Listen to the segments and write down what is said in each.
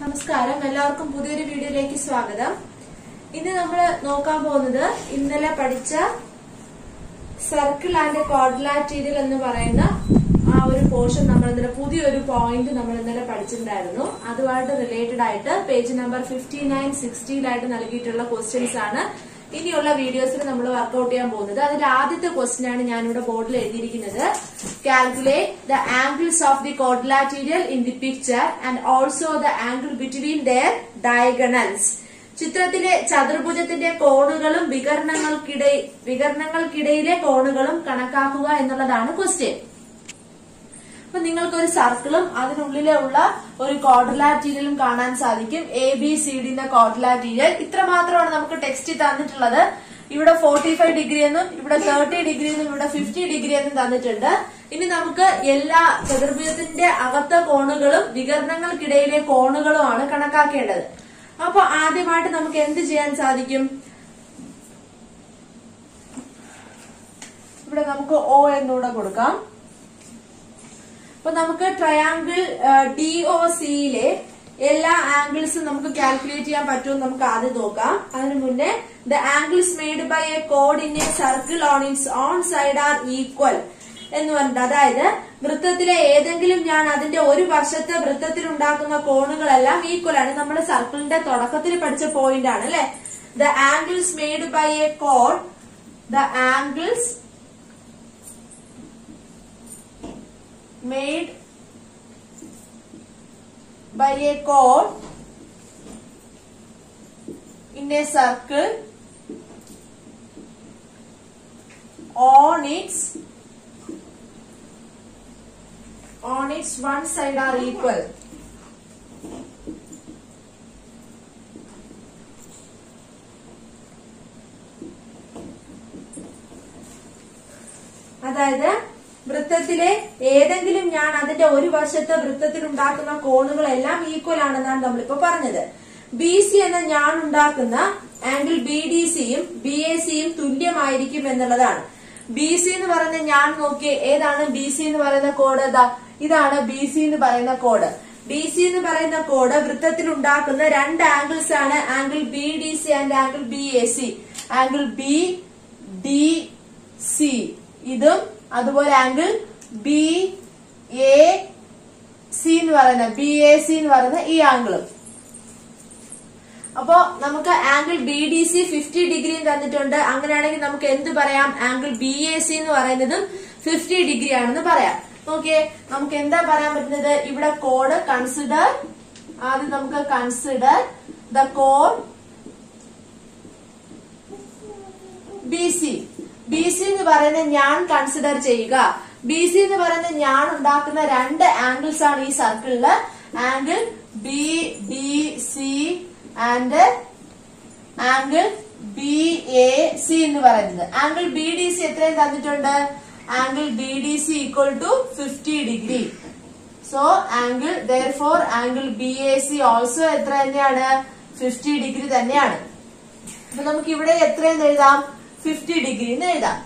നമസ്കാരം. എല്ലാവർക്കും പുതിയൊരു വീഡിയോയിലേക്ക് സ്വാഗതം. ഇന്ന് നമ്മൾ നോക്കാൻ പോകുന്നത് ഇന്നലെ പഠിച്ച സർക്കിൾ ആൻഡ് കോഡ്ലാറ്റീരിയൽ എന്ന് പറയുന്ന ആ ഒരു പോർഷൻ നമ്മൾ ഇന്നലെ പുതിയൊരു പോയിന്റ് നമ്മൾ ഇന്നലെ പഠിച്ചിട്ടുണ്ടായിരുന്നു. അതുമായിട്ട് റിലേറ്റഡ് ആയിട്ട് പേജ് നമ്പർ ഫിഫ്റ്റി നയൻ സിക്സ്റ്റിയിലായിട്ട് നൽകിയിട്ടുള്ള ക്വസ്റ്റ്യൻസ് ആണ് ഇനിയുള്ള വീഡിയോസിൽ നമ്മൾ വർക്ക്ഔട്ട് ചെയ്യാൻ പോകുന്നത്. അതിന്റെ ആദ്യത്തെ ക്വസ്റ്റ്യൻ ആണ് ഞാനിവിടെ ബോർഡിൽ എഴുതിയിരിക്കുന്നത്. Calculate the angles of the quadrilateral in the picture and also the angle between their diagonals ചിത്രത്തിലെ ചതുർഭുജത്തിന്റെ കോണുകളും വികരണങ്ങൾക്കിടയിൽ വികരണങ്ങൾക്കിടയിലെ കോണുകളും കണക്കാക്കുക എന്നുള്ളതാണ് ക്വസ്റ്റ്യൻ അപ്പൊ നിങ്ങൾക്ക് ഒരു സർക്കിളും അതിനുള്ളിലെ ഉള്ള ഒരു കോഡ്രലാറ്റീരിയലും കാണാൻ സാധിക്കും. എ ബി സി ഡി എന്ന കോഡ്രലാറ്റീരിയൽ ഇത്ര മാത്രമാണ് നമുക്ക് ടെക്സ്റ്റ് തന്നിട്ടുള്ളത്. ഇവിടെ ഫോർട്ടി ഫൈവ് ഡിഗ്രി എന്നും ഇവിടെ തേർട്ടി ഡിഗ്രി എന്നും ഇവിടെ ഫിഫ്റ്റി ഡിഗ്രി എന്നും തന്നിട്ടുണ്ട്. ഇനി നമുക്ക് എല്ലാ ചതുർഭുജത്തിന്റെ അകത്ത കോണുകളും വികരണങ്ങൾക്കിടയിലെ കോണുകളുമാണ് കണക്കാക്കേണ്ടത്. അപ്പൊ ആദ്യമായിട്ട് നമുക്ക് എന്ത് ചെയ്യാൻ സാധിക്കും? ഇവിടെ നമുക്ക് ഒ എന്നൂടെ കൊടുക്കാം. അപ്പൊ നമുക്ക് ട്രയാങ്കിൾ ഡി ഒ സിയിലെ എല്ലാ ആംഗിൾസും നമുക്ക് കാൽക്കുലേറ്റ് ചെയ്യാൻ പറ്റുമെന്ന് നമുക്ക് ആദ്യം നോക്കാം. അതിനു മുന്നേ the angles made by a code in a circle on its own side are equal എന്ന് പറഞ്ഞിട്ട് അതായത് വൃത്തത്തിലെ ഏതെങ്കിലും ഞാൻ അതിന്റെ ഒരു വശത്തെ വൃത്തത്തിൽ ഉണ്ടാക്കുന്ന കോണുകളെല്ലാം ഈക്വൽ ആണ്. നമ്മൾ സർക്കിളിന്റെ തുടക്കത്തിൽ പഠിച്ച പോയിന്റ് ആണ് അല്ലെ? The angles made by a code the angles made by a cord in a circle on its on its one side are equal അതായത് വൃത്തത്തിലെ ഏതെങ്കിലും ഞാൻ അതിന്റെ ഒരു വശത്ത് വൃത്തത്തിൽ ഉണ്ടാക്കുന്ന കോണുകളെല്ലാം ഈക്വൽ ആണെന്നാണ് നമ്മളിപ്പോ പറഞ്ഞത്. ബി സി എന്ന ഞാൻ ഉണ്ടാക്കുന്ന ആംഗിൾ ബി ഡി സിയും ബി എ സിയും തുല്യമായിരിക്കും എന്നുള്ളതാണ്. ബി സി എന്ന് പറയുന്ന ഞാൻ നോക്കി ഏതാണ് ബി സി എന്ന് പറയുന്ന കോഡ്? ഇതാ ഇതാണ് ബി സി എന്ന് പറയുന്ന കോഡ്. ബി സി എന്ന് പറയുന്ന കോഡ് വൃത്തത്തിൽ ഉണ്ടാക്കുന്ന രണ്ട് ആംഗിൾസ് ആണ്. Angle B D C and angle B A C angle B D C ഇതും അതുപോലെ ആംഗിൾ ബി എ സി എന്ന് പറയുന്ന ബി എ സി എന്ന് പറയുന്ന ഈ ആംഗിളും അപ്പോ നമുക്ക് angle B D C fifty ഡിഗ്രിയും തന്നിട്ടുണ്ട്. അങ്ങനെയാണെങ്കിൽ നമുക്ക് എന്ത് പറയാം? ആംഗിൾ ബി എ സി എന്ന് പറയുന്നതും ഫിഫ്റ്റി ഡിഗ്രി ആണെന്ന് പറയാം. നോക്കിയേ നമുക്ക് എന്താ പറയാൻ പറ്റുന്നത്? ഇവിടെ കോഡ് കൺസിഡർ ആദ്യം നമുക്ക് consider the code B C B C എന്ന് പറയുന്നത് ഞാൻ കൺസിഡർ ചെയ്യുക. ബി സി എന്ന് പറയുന്നത് ഞാൻ ഉണ്ടാക്കുന്ന രണ്ട് ആംഗിൾസ് ആണ് ഈ സർക്കിളിൽ angle B D C and angle B A C എന്ന് പറയുന്നത്. ആംഗിൾ ബി ഡി സി എത്രയും തന്നിട്ടുണ്ട്? Angle B D C equal to fifty degree so angle therefore angle B A C also എത്ര തന്നെയാണ്? ഫിഫ്റ്റി ഡിഗ്രി തന്നെയാണ്. അപ്പൊ നമുക്ക് ഇവിടെ എത്രയെന്ന് എഴുതാം? ഫിഫ്റ്റി ഡിഗ്രി എന്ന് എഴുതാം.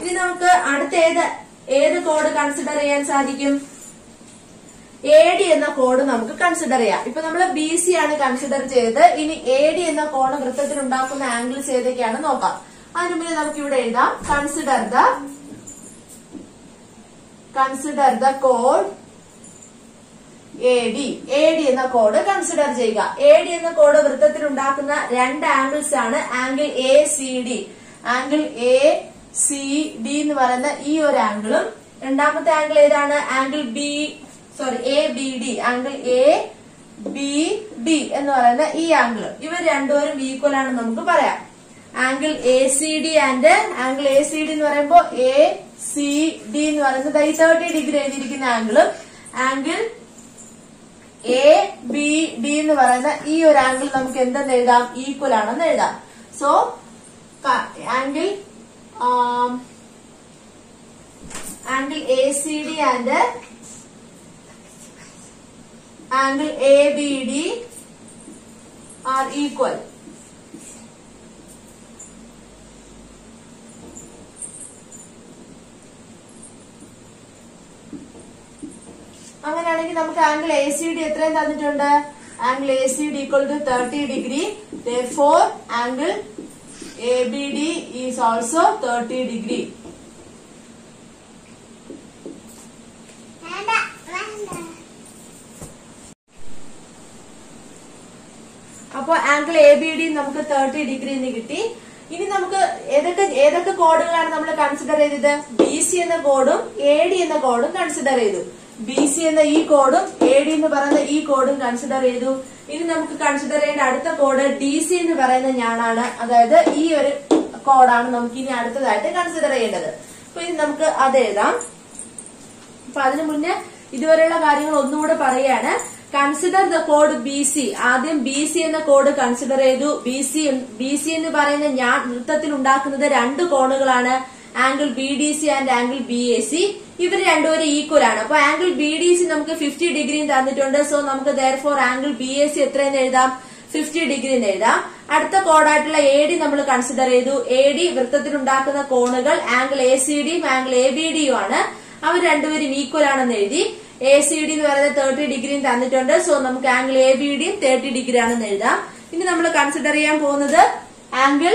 ഇനി നമുക്ക് അടുത്ത ഏത് ഏത് കോഡ് കൺസിഡർ ചെയ്യാൻ സാധിക്കും? എ ഡി എന്ന കോഡ് നമുക്ക് കൺസിഡർ ചെയ്യാം. ഇപ്പൊ നമ്മൾ ബി സി ആണ് കൺസിഡർ ചെയ്തത്. ഇനി എ ഡി എന്ന കോഡ് വൃത്തത്തിൽ ഉണ്ടാക്കുന്ന ആംഗിൾസ് ഏതൊക്കെയാണ് നോക്കാം. അതിനു മുന്നേ നമുക്ക് ഇവിടെ എഴുതാം. Consider the consider the code A D A D എന്ന കോഡ് കൺസിഡർ ചെയ്യുക. എ ഡി എന്ന കോഡ് വൃത്തത്തിൽ ഉണ്ടാക്കുന്ന രണ്ട് ആംഗിൾസ് ആണ് angle A C D angle A C D എന്ന് പറയുന്ന ഈ ഒരു ആംഗിളും രണ്ടാമത്തെ ആംഗിൾ ഏതാണ്? Angle B sorry A B D angle A B D എന്ന് പറയുന്ന ഈ ആംഗിളും ഇവർ രണ്ടുപേരും ഈക്വൽ ആണെന്ന് നമുക്ക് പറയാം. Angle A C D and angle A C D എന്ന് പറയുമ്പോൾ എ സി ഡി എന്ന് പറയുന്നത് തേർട്ടി ഡിഗ്രി എഴുതിയിരിക്കുന്ന ആംഗിളും ആംഗിൾ എ ബി ഡി എന്ന് പറയുന്ന ഈ ഒരു ആംഗിൾ നമുക്ക് എന്തെന്ന് എഴുതാം? ഈക്വൽ ആണെന്ന് എഴുതാം. So angle angle A C D and angle A B D are equal അങ്ങനെയാണെങ്കിൽ നമുക്ക് ആംഗിൾ എ സി ഡി എത്രയും തന്നിട്ടുണ്ട്? Angle A C D equal to thirty degree for angle A B D is also thirty degree അപ്പൊ angle A B D നമുക്ക് thirty degree എന്ന് കിട്ടി. ഇനി നമുക്ക് ഏതൊക്കെ ഏതൊക്കെ കോഡുകളാണ് നമ്മൾ കൺസിഡർ ചെയ്തത്? ബി സി എന്ന കോഡും എ ഡി എന്ന കോഡും കൺസിഡർ ചെയ്തു. ബി സി എന്ന ഈ കോഡും എ ഡി എന്ന് പറയുന്ന ഈ കോഡും കൺസിഡർ ചെയ്തു. ഇനി നമുക്ക് കൺസിഡർ ചെയ്യേണ്ട അടുത്ത കോഡ് ഡി സി എന്ന് പറയുന്ന ഞാനാണ്. അതായത് ഈ ഒരു കോഡാണ് നമുക്ക് ഇനി അടുത്തതായിട്ട് കൺസിഡർ ചെയ്യേണ്ടത്. അപ്പൊ ഇനി നമുക്ക് അത് എഴുതാം. അപ്പൊ അതിനു മുന്നേ ഇതുവരെയുള്ള കാര്യങ്ങൾ ഒന്നുകൂടെ പറയാണ് consider the code B C ആദ്യം ബി സി എന്ന കോഡ് കൺസിഡർ ചെയ്തു. ബി സി ബി സി എന്ന് പറയുന്ന ഞാൻ നൃത്തത്തിൽ ഉണ്ടാക്കുന്നത് രണ്ട് കോണുകളാണ്. Angle B D C and angle B A C ഇവർ രണ്ടുപേരും ഈക്വൽ ആണ്. അപ്പൊ ആംഗിൾ ബി ഡി സി നമുക്ക് ഫിഫ്റ്റി ഡിഗ്രി തന്നിട്ടുണ്ട്. സോ നമുക്ക് there for angle B A C എത്രയെന്ന് എഴുതാം? ഫിഫ്റ്റി ഡിഗ്രി എന്ന് എഴുതാം. അടുത്ത കോഡായിട്ടുള്ള എ ഡി നമ്മൾ കൺസിഡർ ചെയ്തു. എ ഡി വൃത്തത്തിൽ ഉണ്ടാക്കുന്ന കോണുകൾ ആംഗിൾ എ സി ഡിയും ആംഗിൾ എ ബി ഡിയും ആണ്. അവർ രണ്ടുപേരും ഈക്വൽ ആണെന്ന് എഴുതി. എ സി ഡി എന്ന് പറയുന്നത് തേർട്ടി ഡിഗ്രിയും തന്നിട്ടുണ്ട്. സോ നമുക്ക് ആംഗിൾ എ ബി ഡിയും തേർട്ടി ഡിഗ്രി ആണെന്ന് എഴുതാം. ഇനി നമ്മൾ കൺസിഡർ ചെയ്യാൻ പോകുന്നത് ആംഗിൾ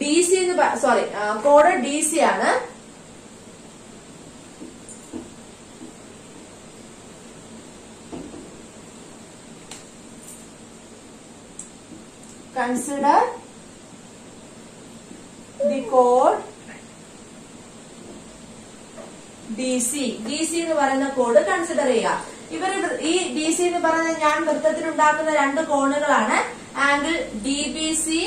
ഡി സി എന്ന് സോറി കോഡ് ഡി സി ആണ്. Consider the code DC. DC എന്ന് പറയുന്ന കോഡ് കൺസിഡർ ചെയ്യുക. ഇവർ ഈ ഡി സി എന്ന് പറയുന്നത് ഞാൻ വൃത്തത്തിലുണ്ടാക്കുന്ന രണ്ട് കോണുകളാണ് angle D B C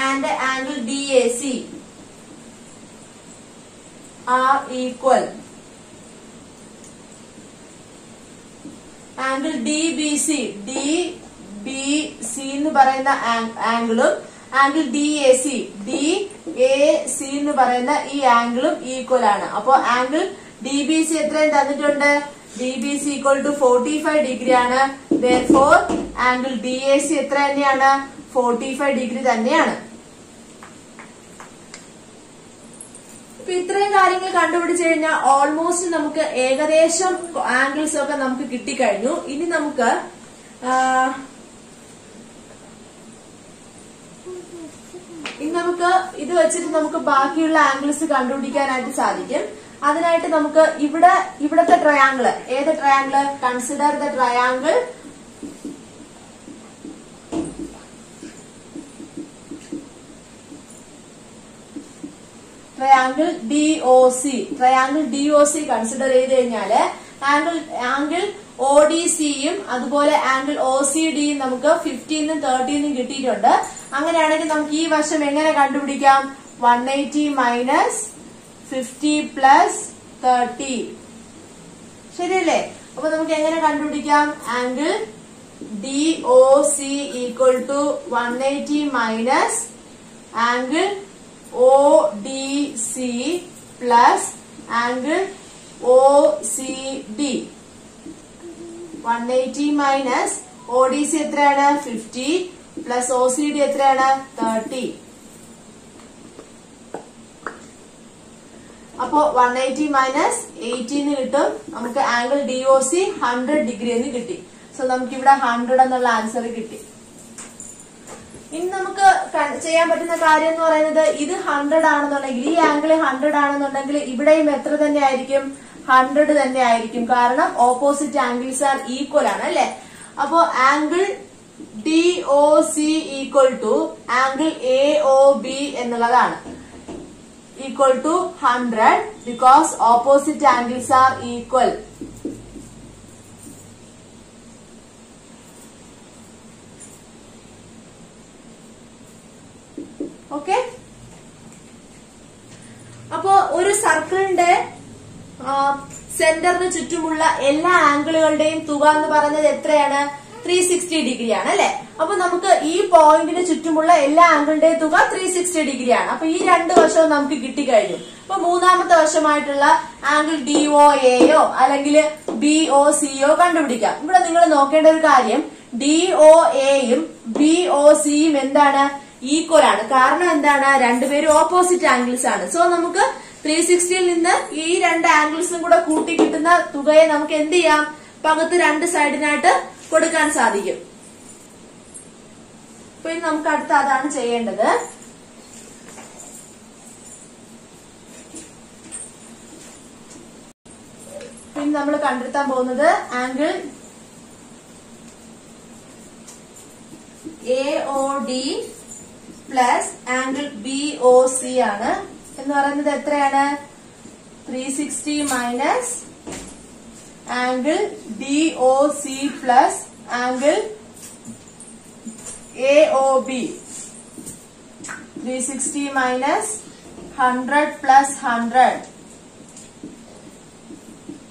and angle D A C are equal angle D B C D B C എന്ന് പറയുന്ന ആംഗിളും angle D A C D A C എന്ന് പറയുന്ന ഈ ആംഗിളും ഈക്വൽ ആണ്. അപ്പോ ആംഗിൾ ഡി ബി സി എത്രയും തന്നിട്ടുണ്ട്? D B C equal to forty five degree ആണ്. For angle D A C എത്ര തന്നെയാണ്? ഫോർട്ടി ഫൈവ് ഡിഗ്രി തന്നെയാണ്. ഇപ്പൊ ഇത്രയും കാര്യങ്ങൾ കണ്ടുപിടിച്ചു കഴിഞ്ഞാൽ ഓൾമോസ്റ്റ് നമുക്ക് ഏകദേശം ആംഗിൾസ് ഒക്കെ നമുക്ക് കിട്ടിക്കഴിഞ്ഞു. ഇനി നമുക്ക് ഇനി നമുക്ക് ഇത് വെച്ചിട്ട് നമുക്ക് ബാക്കിയുള്ള ആംഗിൾസ് കണ്ടുപിടിക്കാനായിട്ട് സാധിക്കും. അതിനായിട്ട് നമുക്ക് ഇവിടെ ഇവിടത്തെ ട്രയാങ്കിൾ ഏത് triangle consider the triangle triangle D O C triangle D O C consider ചെയ്ത് കഴിഞ്ഞാൽ ആംഗിൾ ആംഗിൾ ഒ ഡി സിയും അതുപോലെ ആംഗിൾ ഒ സി ഡിയും നമുക്ക് ഫിഫ്റ്റീനും തേർട്ടീനും കിട്ടിയിട്ടുണ്ട്. അങ്ങനെയാണെങ്കിൽ നമുക്ക് ഈ വശം എങ്ങനെ കണ്ടുപിടിക്കാം? One eighty minus fifty plus thirty ശരിയല്ലേ? അപ്പൊ നമുക്ക് എങ്ങനെ കണ്ടുപിടിക്കാം? Angle D O C equal to one eighty minus angle O D C plus angle O C D one eighty minus O D C എത്രയാണ്? Fifty plus O C D എത്രയാണ്? Thirty അപ്പോ one eighty minus എയ്റ്റീന്ന് കിട്ടും. നമുക്ക് angle D O C hundred degree എന്ന് കിട്ടി. So നമുക്ക് ഇവിടെ ഹൺഡ്രഡ് എന്നുള്ള ആൻസർ കിട്ടി. ഇനി നമുക്ക് ചെയ്യാൻ പറ്റുന്ന കാര്യം എന്ന് പറയുന്നത് ഇത് ഹൺഡ്രഡ് ആണെന്നുണ്ടെങ്കിൽ ഈ ആംഗിൾ ഹൺഡ്രഡ് ആണെന്നുണ്ടെങ്കിൽ ഇവിടെയും എത്ര തന്നെ ആയിരിക്കും? ഹൺഡ്രഡ് തന്നെ ആയിരിക്കും. കാരണം ഓപ്പോസിറ്റ് ആംഗിൾസ് ആർ ഈക്വൽ ആണ് അല്ലെ? അപ്പോ angle D O C equal to angle A O B എന്നുള്ളതാണ്. Equal to hundred because opposite angles are equal okay അപ്പോ ഒരു സർക്കിളിന്റെ സെന്ററിന് ചുറ്റുമുള്ള എല്ലാ ആംഗിളുകളുടെയും തുക എന്ന് പറഞ്ഞത് എത്രയാണ്? ത്രീ സിക്സ്റ്റി ഡിഗ്രി ആണ് അല്ലെ? അപ്പൊ നമുക്ക് ഈ പോയിന്റിന് ചുറ്റുമുള്ള എല്ലാ ആംഗിളിന്റെയും തുക ത്രീ സിക്സ്റ്റി ഡിഗ്രി ആണ് അപ്പൊ ഈ രണ്ട് വശവും നമുക്ക് കിട്ടിക്കഴിഞ്ഞു. അപ്പൊ മൂന്നാമത്തെ വശമായിട്ടുള്ള ആംഗിൾ ഡി ഒ എയോ അല്ലെങ്കിൽ ബി ഒ സിയോ കണ്ടുപിടിക്കാം. ഇവിടെ നിങ്ങൾ നോക്കേണ്ട ഒരു കാര്യം ഡി ഒ എയും ബി ഒ സിയും എന്താണ്? ഈക്വൽ ആണ്. കാരണം എന്താണ്? രണ്ടുപേരും ഓപ്പോസിറ്റ് ആംഗിൾസ് ആണ്. സോ നമുക്ക് ത്രീ സിക്സ്റ്റിയിൽ നിന്ന് ഈ രണ്ട് ആംഗിൾസും കൂടെ കൂട്ടി കിട്ടുന്ന തുകയെ നമുക്ക് എന്ത് ചെയ്യാം? പകത്ത് രണ്ട് സൈഡിനായിട്ട് കൊടുക്കാൻ സാധിക്കും. അപ്പൊ ഇനി നമുക്ക് അടുത്ത അതാണ് ചെയ്യേണ്ടത്. പിന്നെ നമ്മൾ കണ്ടെത്താൻ പോകുന്നത് angle A O D plus angle B O C ആണ്. എന്ന് പറയുന്നത് എത്രയാണ്? Three sixty minus angle D O C plus angle A O B three sixty minus hundred plus hundred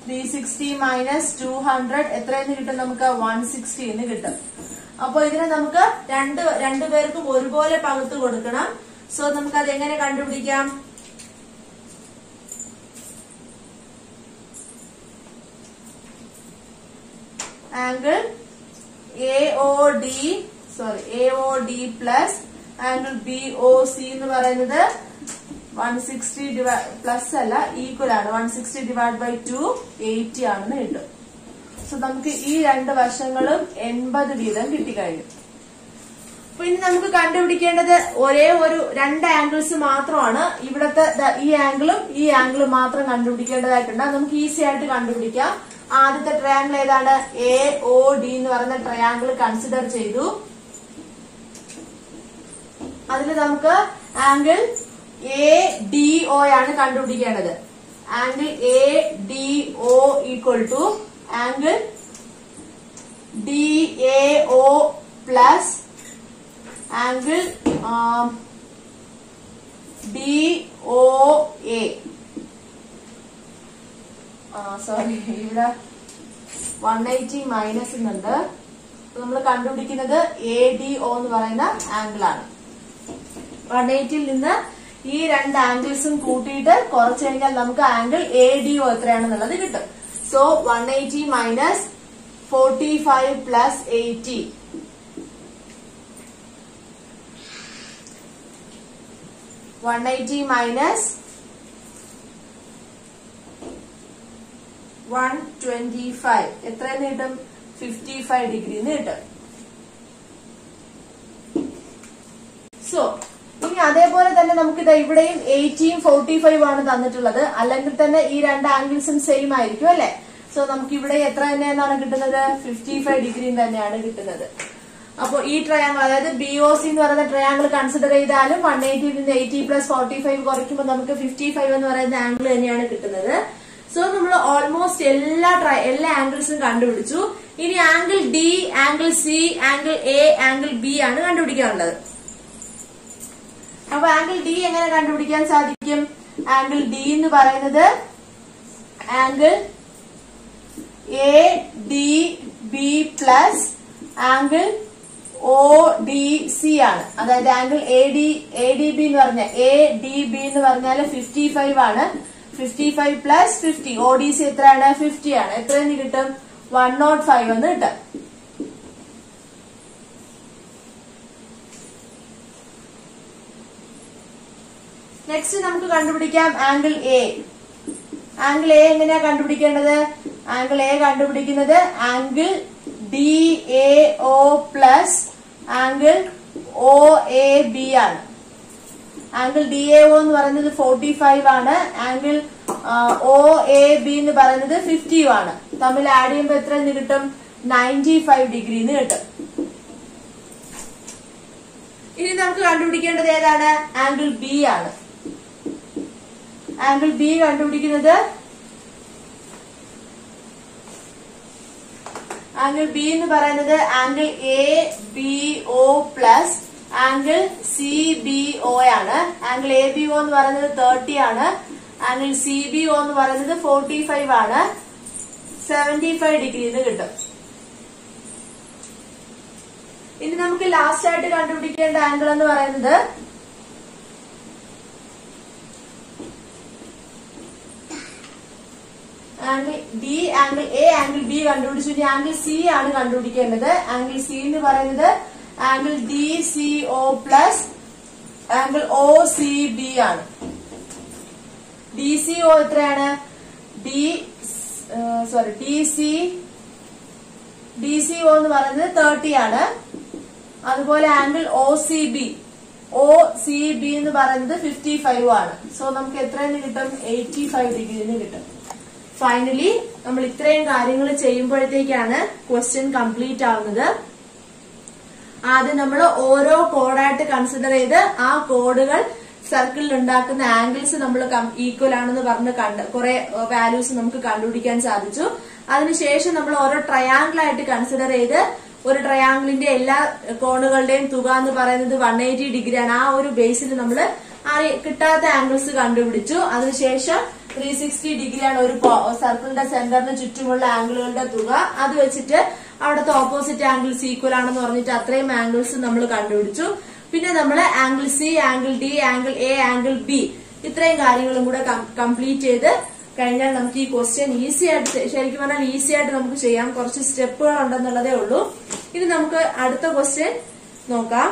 three sixty minus two hundred എത്രയെന്ന് കിട്ടും നമുക്ക്? One sixty എന്ന് കിട്ടും. അപ്പൊ ഇതിനെ നമുക്ക് രണ്ട് രണ്ടുപേർക്കും ഒരുപോലെ പകുത്ത് കൊടുക്കണം. സോ നമുക്ക് അത് എങ്ങനെ കണ്ടുപിടിക്കാം? O D sorry D plus angle C എന്ന് പറയുന്നത് വൺ സിക്സ്റ്റി പ്ലസ് അല്ല ഈക്വൽ ആണ്. One sixty divide by two eighty ആണെന്ന് കിട്ടും സോ നമുക്ക് ഈ രണ്ട് വശങ്ങളും എൺപത് വീതം കിട്ടിക്കഴിഞ്ഞു. അപ്പൊ ഇനി നമുക്ക് കണ്ടുപിടിക്കേണ്ടത് ഒരേ ഒരു രണ്ട് ആംഗിൾസ് മാത്രമാണ്. ഇവിടത്തെ ഈ ആംഗിളും ഈ ആംഗിളും മാത്രം കണ്ടുപിടിക്കേണ്ടതായിട്ടുണ്ട്. നമുക്ക് ഈസി ആയിട്ട് കണ്ടുപിടിക്കാം. ആദ്യത്തെ ട്രയാങ്കിൾ ഏതാണ്? എ ഒ ഡി എന്ന് പറയുന്ന ട്രയാങ്കിൾ കൺസിഡർ ചെയ്തു. അതിൽ നമുക്ക് ആംഗിൾ എ ഡി ഒ ആണ് കണ്ടുപിടിക്കേണ്ടത്. Angle A D O equal to angle D A O plus angle D O A sorry ഇവിടെ വൺ എയ്റ്റി മൈനസ് എന്നുണ്ട് നമ്മൾ കണ്ടുപിടിക്കുന്നത് എ ഡി ഒ എന്ന് പറയുന്ന ആംഗിൾ ആണ്. വൺ എയ്റ്റിയിൽ നിന്ന് ഈ രണ്ട് ആംഗിൾസും കൂട്ടിയിട്ട് കുറച്ച് കഴിഞ്ഞാൽ നമുക്ക് ആംഗിൾ എ ഡി ഒ എത്രയാണെന്നുള്ളത് കിട്ടും. So one eighty minus forty five plus eighty one eighty minus one twenty five എത്രയെന്ന് കിട്ടും? ഫിഫ്റ്റി ഫൈവ് ഡിഗ്രി എന്ന് കിട്ടും. സോ ഇനി അതേപോലെ തന്നെ നമുക്ക് ഇതാ ഇവിടെയും എയ്റ്റീൻ ഫോർട്ടി ഫൈവ് ആണ് തന്നിട്ടുള്ളത്. അല്ലെങ്കിൽ തന്നെ ഈ രണ്ട് ആംഗിൾസും സെയിം ആയിരിക്കും അല്ലെ? സോ നമുക്ക് ഇവിടെ എത്ര തന്നെയാണ് കിട്ടുന്നത്? ഫിഫ്റ്റി ഫൈവ് ഡിഗ്രി തന്നെയാണ് കിട്ടുന്നത്. അപ്പൊ ഈ ട്രയാങ്കിൾ അതായത് ബി ഒ സി എന്ന് പറയുന്ന ട്രയാങ്കിൾ കൺസിഡർ ചെയ്താലും one eighty eighty plus forty five കുറയ്ക്കുമ്പോൾ നമുക്ക് ഫിഫ്റ്റി ഫൈവ് എന്ന് പറയുന്ന ആംഗിൾ തന്നെയാണ് കിട്ടുന്നത്. സോ നമ്മൾ ഓൾമോസ്റ്റ് എല്ലാ ട്രൈ എല്ലാ ആംഗിൾസും കണ്ടുപിടിച്ചു. ഇനി angle D angle C angle A angle B ആണ് കണ്ടുപിടിക്കാനുള്ളത്. അപ്പൊ ആംഗിൾ ഡി എങ്ങനെ കണ്ടുപിടിക്കാൻ സാധിക്കും? ആംഗിൾ ഡി എന്ന് പറയുന്നത് angle A D B plus angle O D C ആണ്. അതായത് angle A D A D B എന്ന് പറഞ്ഞ എ ഡി ബി എന്ന് പറഞ്ഞാൽ ഫിഫ്റ്റി ഫൈവ് ആണ്. Fifty five plus fifty O D C എത്രയാണ്? ഫിഫ്റ്റി ആണ്. എത്രയെന്ന് കിട്ടും? വൺ നോട്ട് ഫൈവ് എന്ന് കിട്ടും. നെക്സ്റ്റ് നമുക്ക് കണ്ടുപിടിക്കാം ആംഗിൾ എ ആംഗിൾ എ എങ്ങനെയാ കണ്ടുപിടിക്കേണ്ടത്? ആംഗിൾ എ കണ്ടുപിടിക്കുന്നത് angle D A O plus angle O A B ആണ്. ആംഗിൾ ഡി എ ഒ എന്ന് പറയുന്നത് ഫോർട്ടി ഫൈവ് ആണ്. ആംഗിൾ ഒ എ ബി എന്ന് പറയുന്നത് ഫിഫ്റ്റി ആണ്. തമ്മിൽ ആഡ് ചെയ്യുമ്പോൾ എത്ര എന്ന് കിട്ടും? നയന്റി ഫൈവ് ഡിഗ്രി എന്ന് കിട്ടും. ഇനി നമുക്ക് കണ്ടുപിടിക്കേണ്ടത് ഏതാണ്? ആംഗിൾ ബി ആണ്. ആംഗിൾ ബി കണ്ടുപിടിക്കുന്നത് ആംഗിൾ ബി എന്ന് പറയുന്നത് angle A B O plus angle C B O ആണ്. ആംഗിൾ എ ബി ഒ എന്ന് പറയുന്നത് തേർട്ടി ആണ്. ആംഗിൾ സി ബി ഒ എന്ന് പറയുന്നത് ഫോർട്ടി ഫൈവ് ആണ്. സെവന്റി ഫൈവ് ഡിഗ്രി എന്ന് കിട്ടും. ഇനി നമുക്ക് ലാസ്റ്റ് ആയിട്ട് കണ്ടുപിടിക്കേണ്ട ആംഗിൾ എന്ന് പറയുന്നത് angle D angle A angle B കണ്ടുപിടിച്ചു. ഇനി ആംഗിൾ സി ആണ് കണ്ടുപിടിക്കേണ്ടത്. ആംഗിൾ സി എന്ന് പറയുന്നത് angle D C O plus angle O C B ആണ്. ഡി സി ഒ എത്രയാണ്? D sorry D C D C O എന്ന് പറയുന്നത് തേർട്ടി ആണ്. അതുപോലെ angle O C B O C B എന്ന് പറയുന്നത് ഫിഫ്റ്റി ഫൈവ് ആണ്. സോ നമുക്ക് എത്രയെന്ന് കിട്ടും? എയ്റ്റി ഫൈവ് ഡിഗ്രിന്ന് കിട്ടും. ഫൈനലി നമ്മൾ ഇത്രയും കാര്യങ്ങൾ ചെയ്യുമ്പോഴത്തേക്കാണ് ക്വസ്റ്റ്യൻ കംപ്ലീറ്റ് ആവുന്നത്. ആദ്യം നമ്മൾ ഓരോ കോഡായിട്ട് കൺസിഡർ ചെയ്ത് ആ കോഡുകൾ സർക്കിളിൽ ഉണ്ടാക്കുന്ന ആംഗിൾസ് നമ്മൾ ഈക്വൽ ആണെന്ന് പറഞ്ഞ് കണ്ട് കുറെ വാല്യൂസ് നമുക്ക് കണ്ടുപിടിക്കാൻ സാധിച്ചു. അതിനുശേഷം നമ്മൾ ഓരോ ട്രയാങ്കിൾ ആയിട്ട് കൺസിഡർ ചെയ്ത് ഒരു ട്രയാങ്കിളിന്റെ എല്ലാ കോണുകളുടെയും തുക എന്ന് പറയുന്നത് വൺ എയ്റ്റി ഡിഗ്രിയാണ്. ആ ഒരു ബേസിൽ നമ്മൾ കിട്ടാത്ത ആംഗിൾസ് കണ്ടുപിടിച്ചു. അതിനുശേഷം ത്രീ സിക്സ്റ്റി ഡിഗ്രിയാണ് ഒരു സർക്കിളിന്റെ സെന്ററിന് ചുറ്റുമുള്ള ആംഗിളുകളുടെ തുക. അത് വെച്ചിട്ട് അവിടുത്തെ ഓപ്പോസിറ്റ് ആംഗിൾസ് ഈക്വൽ ആണെന്ന് പറഞ്ഞിട്ട് അത്രയും ആംഗിൾസ് നമ്മൾ കണ്ടുപിടിച്ചു. പിന്നെ നമ്മൾ angle C angle D angle A angle B ഇത്രയും കാര്യങ്ങളും കൂടെ കംപ്ലീറ്റ് ചെയ്ത് കഴിഞ്ഞാൽ നമുക്ക് ഈ ക്വസ്റ്റ്യൻ ഈസി ആയിട്ട് ശരിക്കും പറഞ്ഞാൽ ഈസി ആയിട്ട് നമുക്ക് ചെയ്യാം. കുറച്ച് സ്റ്റെപ്പുകൾ ഉണ്ടെന്നുള്ളതേ ഉള്ളൂ. ഇനി നമുക്ക് അടുത്ത ക്വസ്റ്റ്യൻ നോക്കാം.